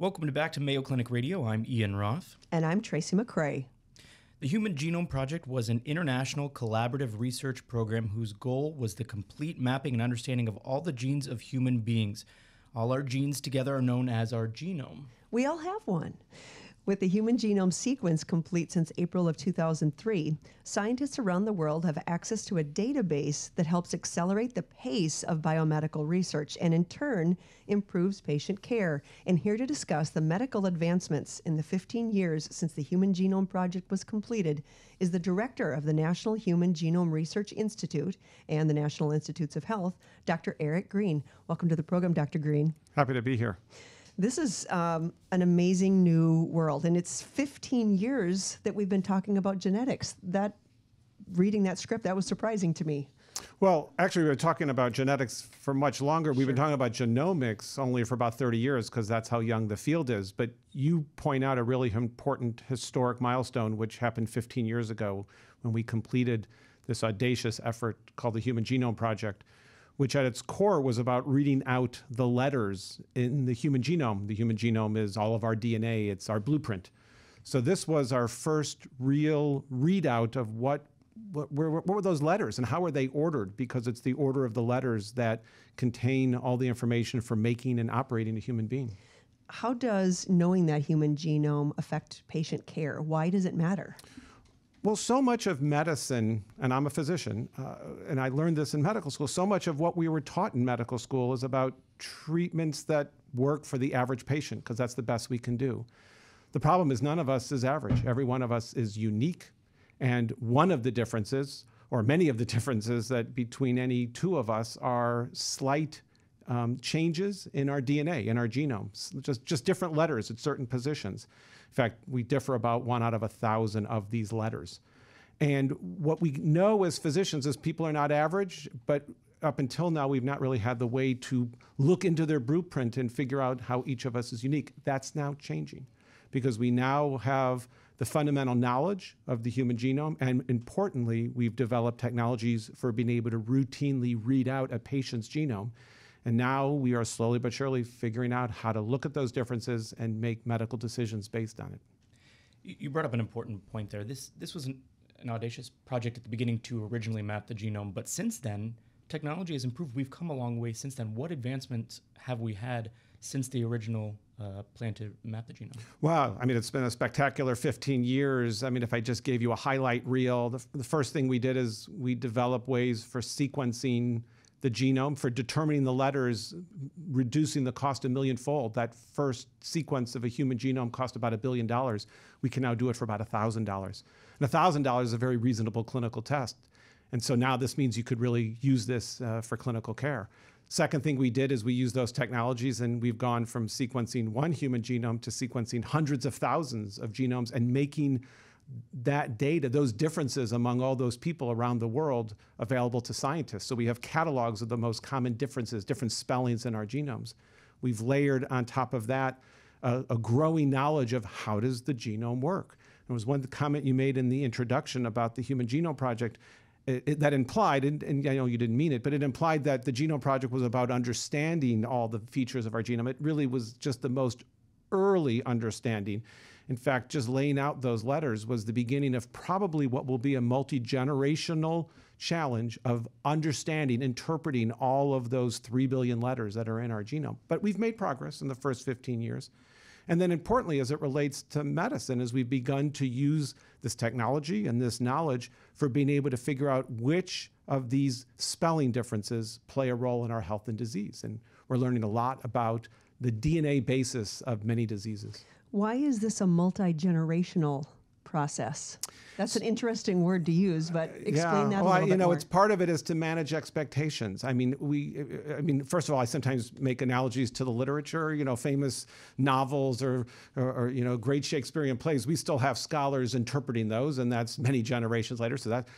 Welcome to back to Mayo Clinic Radio. I'm Ian Roth. And I'm Tracy McCray. The Human Genome Project was an international collaborative research program whose goal was the complete mapping and understanding of all the genes of human beings. All our genes together are known as our genome. We all have one. With the human genome sequence complete since April of 2003, scientists around the world have access to a database that helps accelerate the pace of biomedical research and, in turn, improves patient care. And here to discuss the medical advancements in the 15 years since the Human Genome Project was completed is the director of the National Human Genome Research Institute and the National Institutes of Health, Dr. Eric Green. Welcome to the program, Dr. Green. Happy to be here. This is um, an amazing new world, and it's 15 years that we've been talking about genetics. That reading that script, that was surprising to me. Well, actually, we were talking about genetics for much longer. We've been talking about genomics only for about 30 years because that's how young the field is. But you point out a really important historic milestone, which happened 15 years ago when we completed this audacious effort called the Human Genome Project, which at its core was about reading out the letters in the human genome. The human genome is all of our DNA, it's our blueprint. So this was our first real readout of what what, where, what were those letters and how were they ordered? Because it's the order of the letters that contain all the information for making and operating a human being. How does knowing that human genome affect patient care? Why does it matter? Well, so much of medicine, and I'm a physician, uh, and I learned this in medical school, so much of what we were taught in medical school is about treatments that work for the average patient, because that's the best we can do. The problem is none of us is average. Every one of us is unique. And one of the differences, or many of the differences that between any two of us are slight um, changes in our DNA, in our genomes, just, just different letters at certain positions. In fact, we differ about one out of a thousand of these letters. And what we know as physicians is people are not average, but up until now, we've not really had the way to look into their blueprint and figure out how each of us is unique. That's now changing because we now have the fundamental knowledge of the human genome, and importantly, we've developed technologies for being able to routinely read out a patient's genome. And now we are slowly but surely figuring out how to look at those differences and make medical decisions based on it. You brought up an important point there. This this was an, an audacious project at the beginning to originally map the genome, but since then, technology has improved. We've come a long way since then. What advancements have we had since the original uh, plan to map the genome? Wow, I mean, it's been a spectacular 15 years. I mean, if I just gave you a highlight reel, the, the first thing we did is we developed ways for sequencing the genome for determining the letters, reducing the cost a millionfold. That first sequence of a human genome cost about a billion dollars. We can now do it for about $1,000. And $1,000 is a very reasonable clinical test. And so now this means you could really use this uh, for clinical care. Second thing we did is we used those technologies and we've gone from sequencing one human genome to sequencing hundreds of thousands of genomes and making that data, those differences among all those people around the world available to scientists. So we have catalogs of the most common differences, different spellings in our genomes. We've layered on top of that a, a growing knowledge of how does the genome work. There was one comment you made in the introduction about the Human Genome Project it, it, that implied, and, and I know you didn't mean it, but it implied that the Genome Project was about understanding all the features of our genome. It really was just the most early understanding. In fact, just laying out those letters was the beginning of probably what will be a multi generational challenge of understanding, interpreting all of those 3 billion letters that are in our genome. But we've made progress in the first 15 years. And then, importantly, as it relates to medicine, as we've begun to use this technology and this knowledge for being able to figure out which of these spelling differences play a role in our health and disease. And we're learning a lot about the DNA basis of many diseases. Why is this a multi generational process? That's an interesting word to use, but explain yeah. that a well, little you bit know, more. it's part of it is to manage expectations. I mean, we, I mean, first of all, I sometimes make analogies to the literature. You know, famous novels or, or, or you know, great Shakespearean plays. We still have scholars interpreting those, and that's many generations later. So that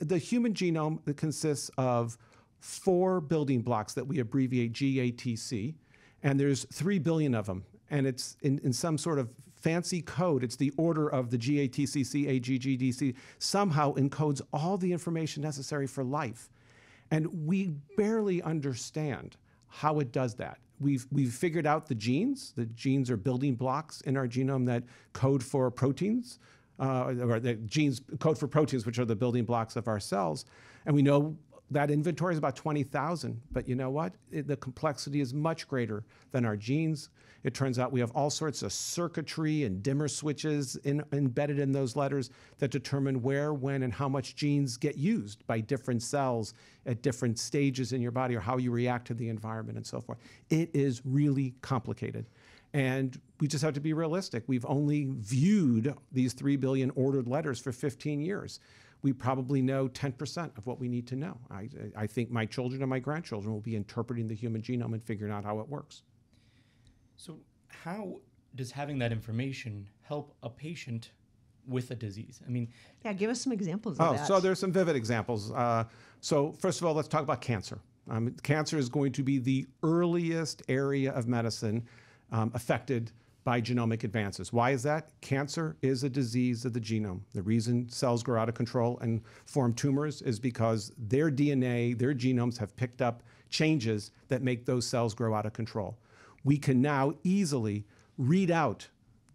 the human genome that consists of four building blocks that we abbreviate GATC, and there's three billion of them and it's in, in some sort of fancy code. It's the order of the GATCC, somehow encodes all the information necessary for life. And we barely understand how it does that. We've, we've figured out the genes. The genes are building blocks in our genome that code for proteins, uh, or the genes code for proteins, which are the building blocks of our cells. And we know that inventory is about 20,000. But you know what? It, the complexity is much greater than our genes. It turns out we have all sorts of circuitry and dimmer switches in, embedded in those letters that determine where, when, and how much genes get used by different cells at different stages in your body or how you react to the environment and so forth. It is really complicated. And we just have to be realistic. We've only viewed these 3 billion ordered letters for 15 years we probably know 10% of what we need to know. I, I think my children and my grandchildren will be interpreting the human genome and figuring out how it works. So, how does having that information help a patient with a disease? I mean, yeah, give us some examples oh, that. so there's some vivid examples. Uh, so, first of all, let's talk about cancer. Um, cancer is going to be the earliest area of medicine um, affected by genomic advances. Why is that? Cancer is a disease of the genome. The reason cells grow out of control and form tumors is because their DNA, their genomes have picked up changes that make those cells grow out of control. We can now easily read out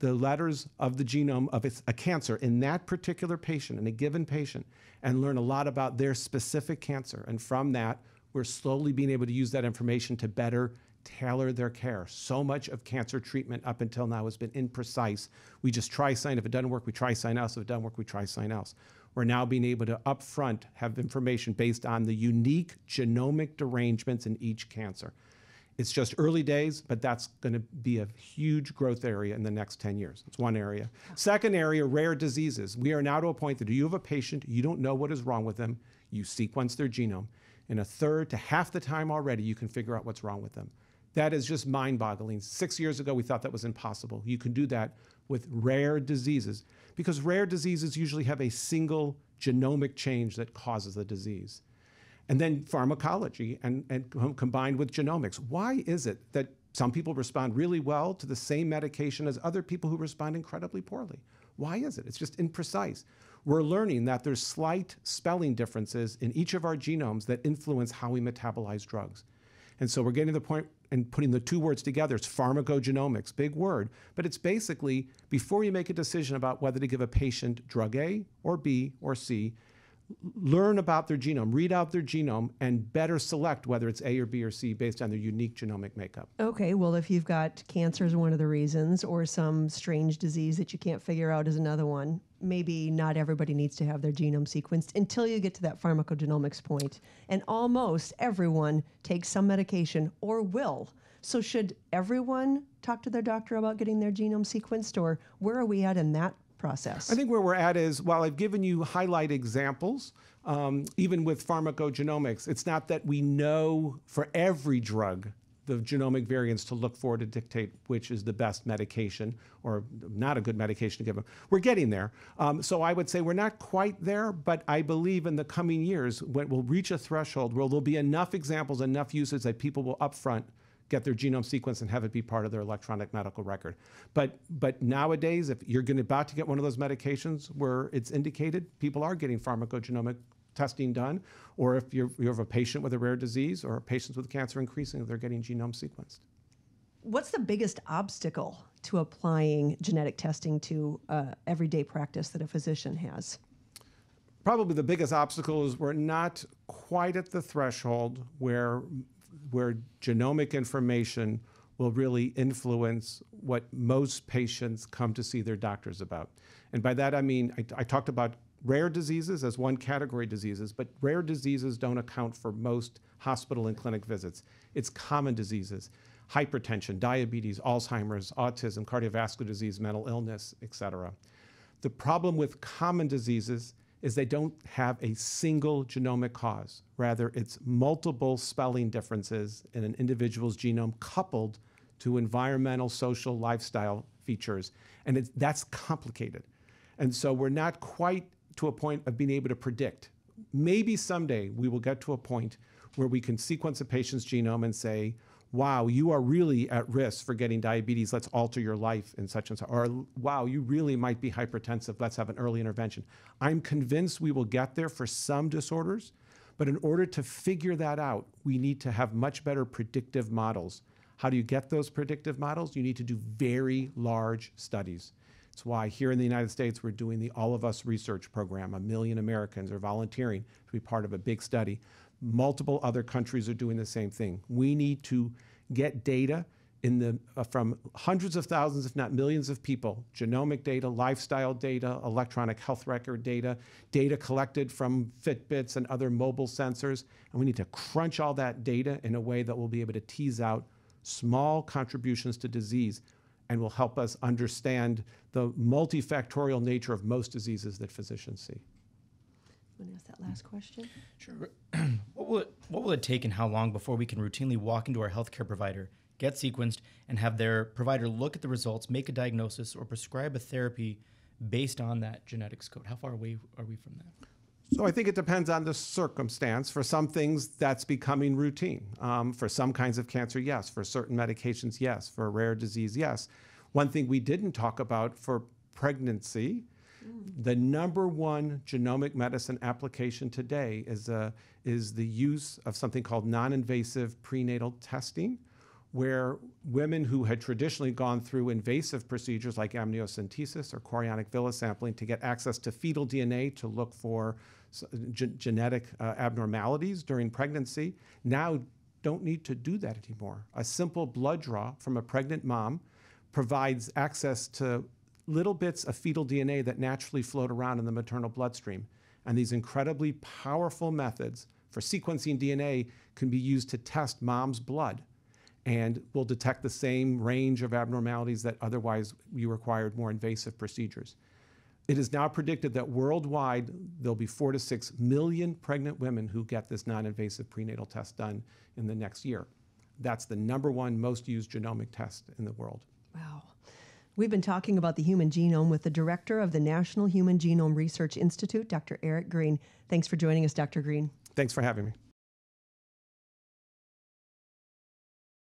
the letters of the genome of a cancer in that particular patient, in a given patient, and learn a lot about their specific cancer. And from that, we're slowly being able to use that information to better tailor their care. So much of cancer treatment up until now has been imprecise. We just try sign. If it doesn't work, we try sign else. If it doesn't work, we try sign else. We're now being able to upfront have information based on the unique genomic derangements in each cancer. It's just early days, but that's going to be a huge growth area in the next 10 years. It's one area. Second area, rare diseases. We are now to a point that you have a patient, you don't know what is wrong with them, you sequence their genome. In a third to half the time already, you can figure out what's wrong with them. That is just mind boggling. Six years ago, we thought that was impossible. You can do that with rare diseases because rare diseases usually have a single genomic change that causes the disease. And then pharmacology and, and combined with genomics. Why is it that some people respond really well to the same medication as other people who respond incredibly poorly? Why is it? It's just imprecise. We're learning that there's slight spelling differences in each of our genomes that influence how we metabolize drugs. And so we're getting to the point and putting the two words together. It's pharmacogenomics, big word, but it's basically before you make a decision about whether to give a patient drug A or B or C, learn about their genome, read out their genome, and better select whether it's A or B or C based on their unique genomic makeup. Okay, well, if you've got cancer is one of the reasons, or some strange disease that you can't figure out is another one, maybe not everybody needs to have their genome sequenced until you get to that pharmacogenomics point. And almost everyone takes some medication or will. So, should everyone talk to their doctor about getting their genome sequenced, or where are we at in that process? I think where we're at is while I've given you highlight examples, um, even with pharmacogenomics, it's not that we know for every drug the genomic variants to look for to dictate which is the best medication or not a good medication to give them. We're getting there. Um, so I would say we're not quite there, but I believe in the coming years when we'll reach a threshold where there'll be enough examples, enough uses that people will upfront get their genome sequence and have it be part of their electronic medical record. But but nowadays, if you're going about to get one of those medications where it's indicated, people are getting pharmacogenomic testing done, or if you have a patient with a rare disease or patients with cancer increasing, they're getting genome sequenced. What's the biggest obstacle to applying genetic testing to uh, everyday practice that a physician has? Probably the biggest obstacle is we're not quite at the threshold where, where genomic information will really influence what most patients come to see their doctors about. And by that I mean, I, I talked about rare diseases as one category diseases, but rare diseases don't account for most hospital and clinic visits. It's common diseases, hypertension, diabetes, Alzheimer's, autism, cardiovascular disease, mental illness, et cetera. The problem with common diseases is they don't have a single genomic cause. Rather, it's multiple spelling differences in an individual's genome coupled to environmental, social, lifestyle features. And that's complicated. And so we're not quite to a point of being able to predict. Maybe someday we will get to a point where we can sequence a patient's genome and say, wow, you are really at risk for getting diabetes. Let's alter your life in such and such. Or, wow, you really might be hypertensive. Let's have an early intervention. I'm convinced we will get there for some disorders, But in order to figure that out, we need to have much better predictive models. How do you get those predictive models? You need to do very large studies. It's why here in the United States, we're doing the All of Us research program. A million Americans are volunteering to be part of a big study. Multiple other countries are doing the same thing. We need to get data in the, uh, from hundreds of thousands, if not millions of people, genomic data, lifestyle data, electronic health record data, data collected from Fitbits and other mobile sensors. And we need to crunch all that data in a way that will be able to tease out small contributions to disease and will help us understand the multifactorial nature of most diseases that physicians see. Want to ask that last question? Sure. what will it, what will it take and how long before we can routinely walk into our healthcare provider, get sequenced, and have their provider look at the results, make a diagnosis, or prescribe a therapy based on that genetics code? How far away are we from that? So I think it depends on the circumstance. For some things, that's becoming routine. Um, for some kinds of cancer, yes. For certain medications, yes. For rare disease, yes. One thing we didn't talk about for pregnancy, the number one genomic medicine application today is, uh, is the use of something called non-invasive prenatal testing, where women who had traditionally gone through invasive procedures like amniocentesis or chorionic villus sampling to get access to fetal DNA to look for ge- genetic uh, abnormalities during pregnancy now don't need to do that anymore. A simple blood draw from a pregnant mom provides access to little bits of fetal DNA that naturally float around in the maternal bloodstream. And these incredibly powerful methods for sequencing DNA can be used to test mom's blood and will detect the same range of abnormalities that otherwise you required more invasive procedures. It is now predicted that worldwide there'll be four to six million pregnant women who get this non invasive prenatal test done in the next year. That's the number one most used genomic test in the world. Wow. We've been talking about the human genome with the director of the National Human Genome Research Institute, Dr. Eric Green. Thanks for joining us, Dr. Green. Thanks for having me.